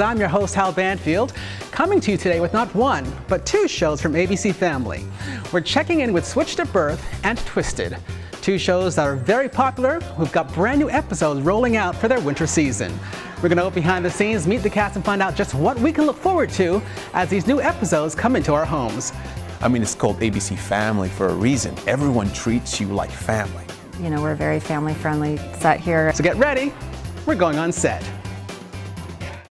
I'm your host, Hal Banfield, coming to you today with not one, but two shows from ABC Family. We're checking in with Switched at Birth and Twisted, two shows that are very popular who've got brand new episodes rolling out for their winter season. We're going to go behind the scenes, meet the cast, and find out just what we can look forward to as these new episodes come into our homes. I mean, it's called ABC Family for a reason. Everyone treats you like family. You know, we're a very family friendly set here. So get ready, we're going on set.